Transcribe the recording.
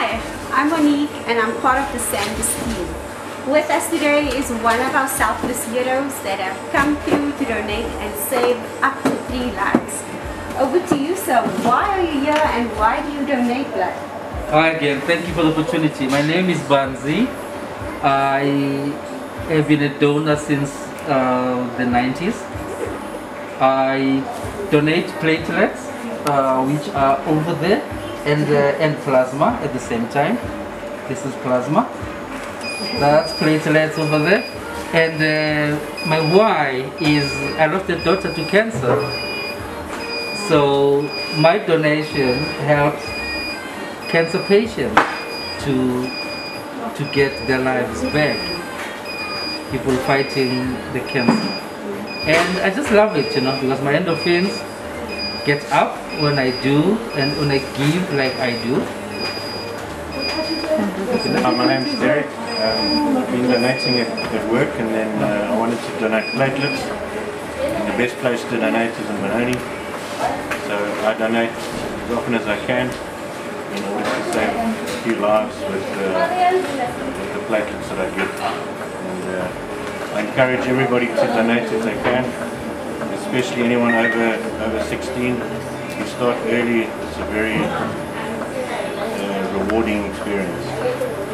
Hi, I'm Monique and I'm part of the SANBS team. With us today is one of our selfless heroes that have come through to donate and save up to three lives. Over to you, sir. Why are you here and why do you donate blood? Hi again, thank you for the opportunity. My name is Banzi. I have been a donor since uh, the 90s. I donate platelets, uh, which are over there, and, uh, and plasma at the same time. This is plasma. That's platelets over there. And uh, my why is I lost a daughter to cancer. So my donation helps cancer patients to to get their lives back. People fighting the cancer. And I just love it, you know, because my endorphins get up when I do and when I give like I do. Hi, my name's Derek. Um, I've been donating at, at work and then uh, I wanted to donate platelets. And the best place to donate is in Benoni. So I donate as often as I can in order to save a few lives with, uh, with the platelets that I give. And uh, I encourage everybody to donate if they can, especially anyone over, over 16. If you start early, it's a very uh, rewarding experience.